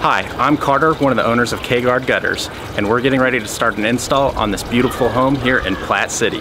Hi, I'm Carter, one of the owners of K-Guard Gutters, and we're getting ready to start an install on this beautiful home here in Platte City.